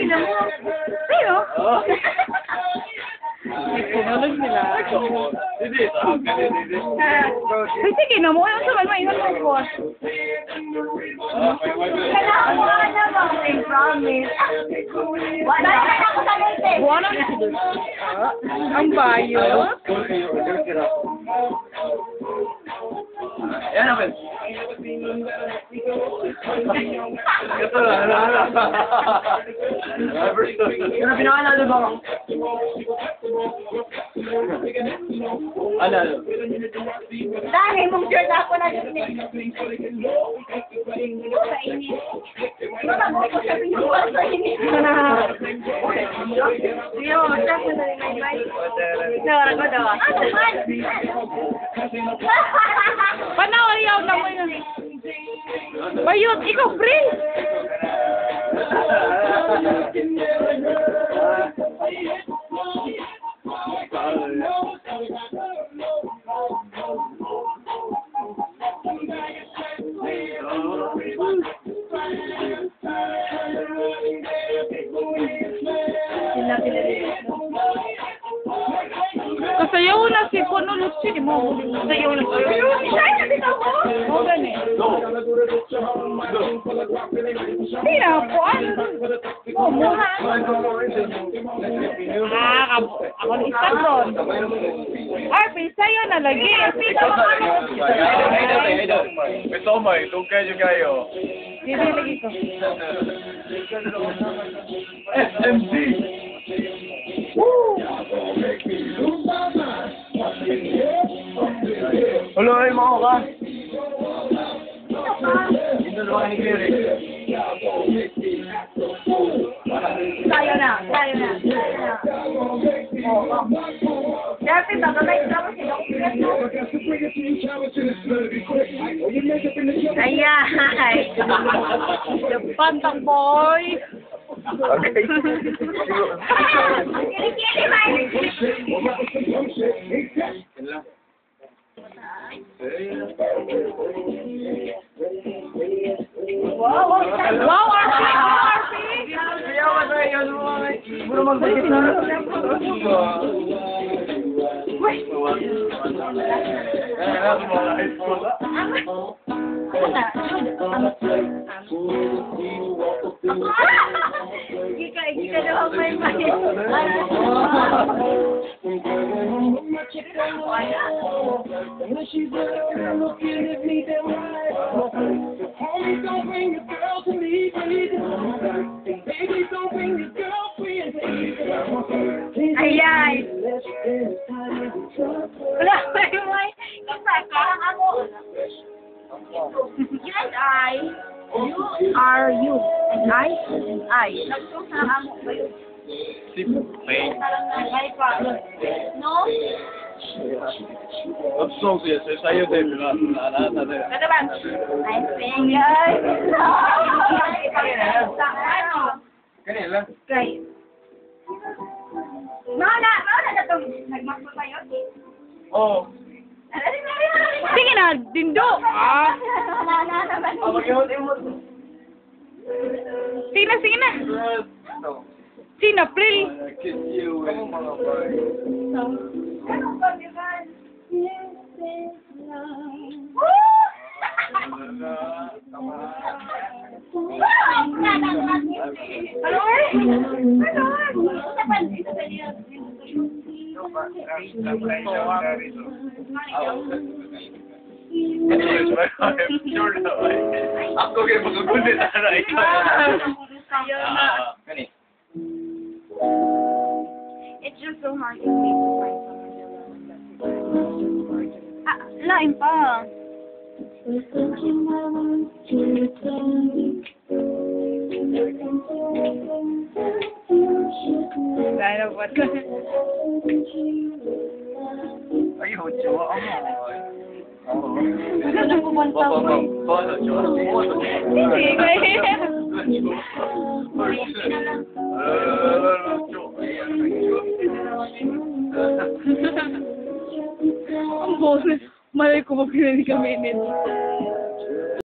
Tingnan mo. Sino? Sinunod nila. Hindi, hindi. Sige na mo. Ano sa man maingat mo po? Kailangan mo nga naman. I promise. Wala na ako sa ang Ang bayo. Yan naman. Ito na, ano, ano. Pero pinakalalo ba ako? Ano, ano? Dahil mong shirt ako na dito. Wala mo ko sa pinuha sa init. Yo, ko na rin may bike. Nawara ko daw. Ano man? Panawayaw na mo yun. Bayot, ikaw, pre. Gracias. Si Kuno Lucy, di mo. Kasayaw na kayo. Ay, nakita mo? Oo, gani. Na po. Ano? Oh, mukha. Ah, ako, ni isa doon. RP, sa'yo na lagi. Ito mo, itong kayo kayo. Dito lagi ko. SMG! Hello, mo ka? Dito na ni Gary. Tayo na. Tayo na. Dati, bababay ka mo si Ayan. Pantang boy. Okay. Wow, wow, RP! Wow, RP! Puro magbalik na. Ika, ika daw ang may may. Ayan. Wala pa yung may. Isa, parang ako. Yes, I. You are you. And I is I. Nagtong sa amo ba yun? Si May. Ay pa. No? Opsong siya, sa sayo din, diba? Naalala din. Kada ba? I sing yun. Ganyan lang. Kay. Mauna, mauna na itong nagmakbo tayo. Oo. Sige na, dindo. Ah, Wala na naman. Oh, mag-imot-imot. sige na, sige na. No. Sige na, April. Ano eh? Ano eh? Sa pansin sa Ako kayo magagulit na na ikaw. Ah, Kani. It's just so hard for me to find someone to love that's Ah, lain pa. Dahil na ba? Ay. Amo. Ano ko ba Baba, baba, baba, baba. Hindi, kaya. Ang boses. Malay ko ba nito.